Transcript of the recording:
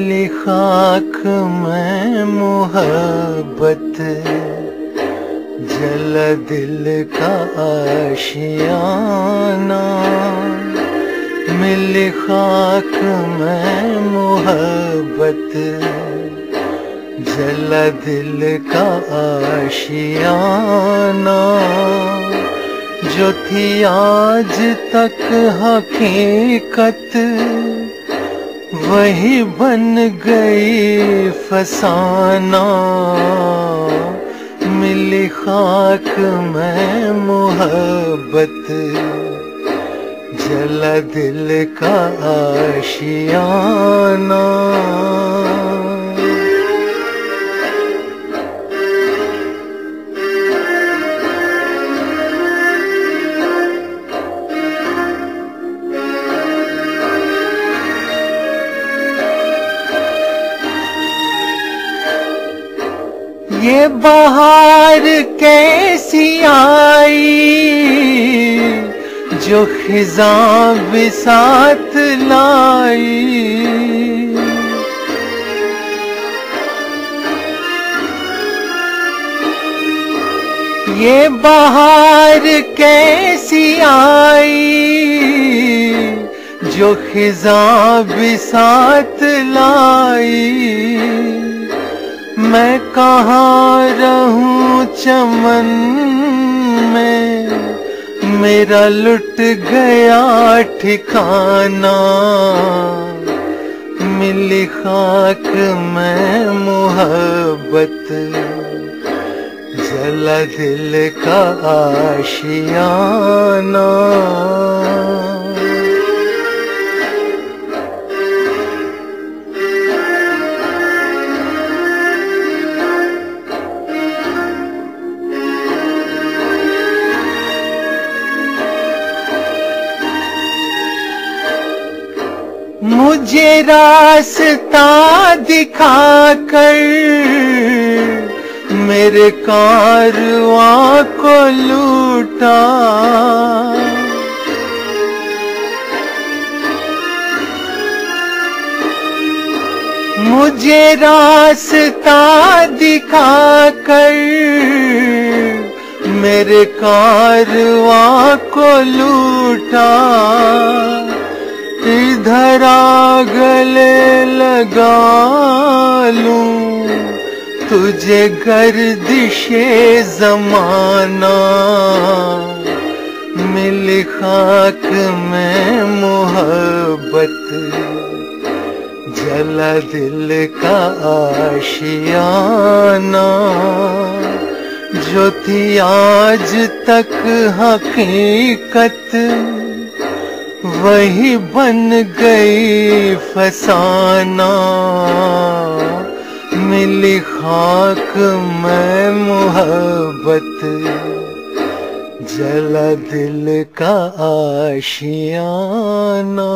मिली खाक में मोहब्बत, जल दिल का आशियाना। मिली खाक में मोहब्बत, जल दिल का आशियाना। जो थी आज तक हकीकत वही बन गई फसाना। मिली खाक में मोहब्बत जला दिल का आशियाना। ये बाहर कैसी आई? जो खिजा साथ लाई। ये बाहर कैसी आई? जो खिजा साथ लाई। कहाँ रहूँ चमन में? मेरा लुट गया ठिकाना। मिली खाक में मोहब्बत। जला दिल का आशियाना। मुझे रास्ता दिखाकर मेरे कारवा को लूटा। मुझे रास्ता दिखाकर मेरे कारवा को लूटा। इधर आ गले लगा लूँ। तुझे गर्दिशे जमाना। मिल खाक में मोहब्बत। जला दिल का आशियाना। जो थी आज तक हकीकत। वही बन गई फसाना। मिली खाक मैं मोहब्बत जला दिल का आशियाना।